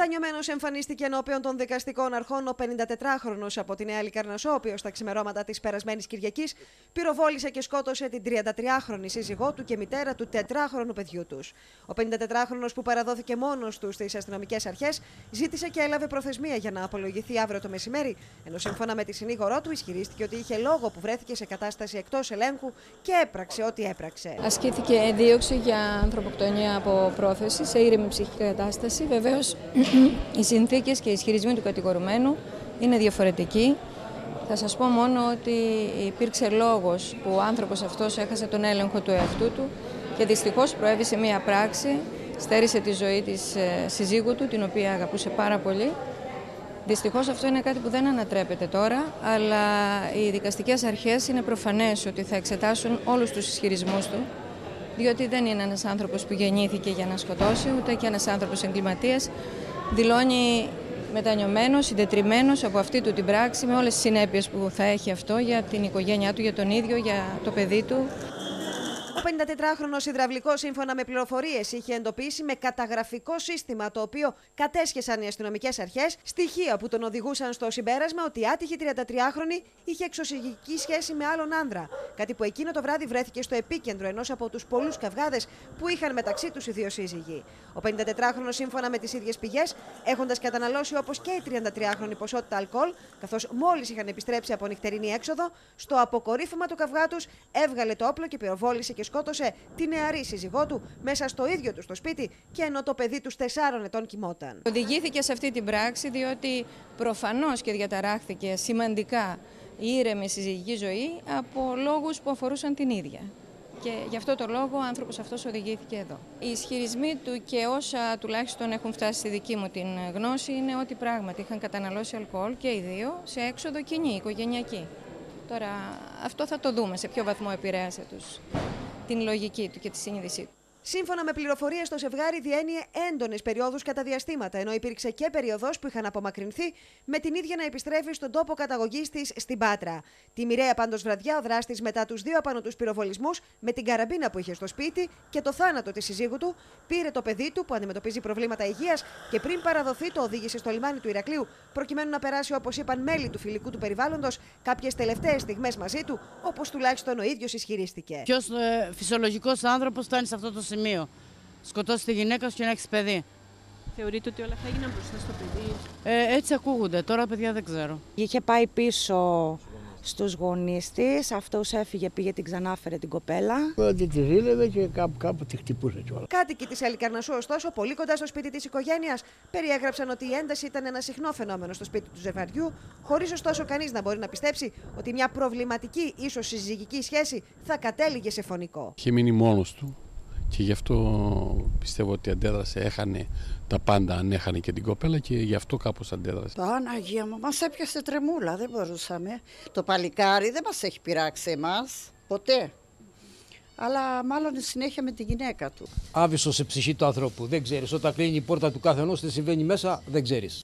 Μετανιωμένος εμφανίστηκε ενώπιον των δικαστικών αρχών ο 54χρονο από τη Νέα Λικαρνασό, ο οποίος στα ξημερώματα της περασμένης Κυριακής πυροβόλησε και σκότωσε την 33χρονη σύζυγό του και μητέρα του 4χρονου παιδιού τους. Ο 54χρονο που παραδόθηκε μόνος του στις αστυνομικές αρχές ζήτησε και έλαβε προθεσμία για να απολογηθεί αύριο το μεσημέρι, ενώ σύμφωνα με τη συνήγορό του ισχυρίστηκε ότι είχε λόγο που βρέθηκε σε κατάσταση εκτός ελέγχου και έπραξε ό,τι έπραξε. Ασκήθηκε δίωξη για ανθρωποκτονία από πρόθεση σε ήρεμη ψυχική κατάσταση. Βεβαίως οι συνθήκες και οι ισχυρισμοί του κατηγορουμένου είναι διαφορετικοί. Θα σας πω μόνο ότι υπήρξε λόγος που ο άνθρωπος αυτός έχασε τον έλεγχο του εαυτού του και δυστυχώς προέβησε μία πράξη, στέρισε τη ζωή της ε, συζύγου του, την οποία αγαπούσε πάρα πολύ. Δυστυχώς αυτό είναι κάτι που δεν ανατρέπεται τώρα, αλλά οι δικαστικές αρχές είναι προφανές ότι θα εξετάσουν όλους τους ισχυρισμούς του, διότι δεν είναι ένας άνθρωπος που γεννήθηκε για να σκοτώσει, ούτε και ένας άνθρωπος εγκληματίας. Δηλώνει μετανιωμένος, συντετριμένος από αυτή του την πράξη, με όλες τις συνέπειες που θα έχει αυτό για την οικογένειά του, για τον ίδιο, για το παιδί του. Ο 54χρονο υδραυλικός, σύμφωνα με πληροφορίες, είχε εντοπίσει με καταγραφικό σύστημα το οποίο κατέσχεσαν οι αστυνομικές αρχές στοιχεία που τον οδηγούσαν στο συμπέρασμα ότι η άτυχη 33χρονη είχε εξωσυγική σχέση με άλλον άνδρα. Κάτι που εκείνο το βράδυ βρέθηκε στο επίκεντρο ενός από τους πολλούς καυγάδες που είχαν μεταξύ τους οι δύο σύζυγοι. Ο 54χρονο, σύμφωνα με τις ίδιες πηγές, έχοντας καταναλώσει όπως και η 33χρονη ποσότητα αλκοόλ, καθώς μόλις είχαν επιστρέψει από νυχτερινή έξοδο, στο αποκορύφωμα του καυγά τους έβγαλε το όπλο και πυροβόλησε και σκότωσε τη νεαρή σύζυγό του μέσα στο ίδιο του στο σπίτι και ενώ το παιδί τους 4 ετών κοιμόταν. Οδηγήθηκε σε αυτή την πράξη διότι προφανώς και διαταράχθηκε σημαντικά η ήρεμη συζυγική ζωή από λόγους που αφορούσαν την ίδια. Και γι' αυτό το λόγο ο άνθρωπος αυτός οδηγήθηκε εδώ. Οι ισχυρισμοί του και όσα τουλάχιστον έχουν φτάσει στη δική μου την γνώση είναι ότι πράγματι είχαν καταναλώσει αλκοόλ και οι δύο σε έξοδο κοινή, οικογενειακή. Τώρα αυτό θα το δούμε σε ποιο βαθμό επηρέασε τους την λογική του και τη συνείδησή του. Σύμφωνα με πληροφορίες, το ζευγάρι διένυε έντονες περιόδους κατά διαστήματα, ενώ υπήρξε και περίοδο που είχαν απομακρυνθεί με την ίδια να επιστρέφει στον τόπο καταγωγής της στην Πάτρα. Τη μοιραία πάντως βραδιά, ο δράστης μετά τους δύο απανοτού πυροβολισμούς με την καραμπίνα που είχε στο σπίτι και το θάνατο της συζύγου του, πήρε το παιδί του που αντιμετωπίζει προβλήματα υγείας και πριν παραδοθεί το οδήγησε στο λιμάνι του Ηρακλείου, προκειμένου να περάσει, όπως είπαν μέλη του φιλικού του περιβάλλοντος, κάποιες τελευταίες στιγμές μαζί του, όπως τουλάχιστον ο ίδιος ισχυρίστηκε. Ποιος ε, φυσιολογικός άνθρωπος φτάνει σε αυτό το σημείο; Σημείο. Σκοτώσει τη γυναίκα σου και να έχεις παιδί. Θεωρείτε ότι όλα θα έγιναν μπροστά στο παιδί; Ε, έτσι ακούγονται. Τώρα, παιδιά, δεν ξέρω. Είχε πάει πίσω στους γονείς της, αυτός έφυγε, πήγε την ξανάφερε την κοπέλα. Ότι τη ζήλευε και κάπου, κάπου τη χτυπούσε κιόλας. Κάτοικοι της Ελικαρνασού, ωστόσο, πολύ κοντά στο σπίτι της οικογένειας, περιέγραψαν ότι η ένταση ήταν ένα συχνό φαινόμενο στο σπίτι του ζευγαριού, χωρίς ωστόσο κανείς να μπορεί να πιστέψει ότι μια προβληματική ίσως συζυγική σχέση θα κατέληγε σε φωνικό. Είχε μείνει μόνος του και γι' αυτό πιστεύω ότι αντέδρασε, έχανε τα πάντα αν έχανε και την κοπέλα και γι' αυτό κάπως αντέδρασε. Παναγία μου, μας έπιασε τρεμούλα, δεν μπορούσαμε. Το παλικάρι δεν μας έχει πειράξει εμάς, ποτέ. Αλλά μάλλον συνέχεια με τη γυναίκα του. Άβυσο σε ψυχή του ανθρώπου, δεν ξέρεις. Όταν κλείνει η πόρτα του καθενός, τι συμβαίνει μέσα, δεν ξέρεις.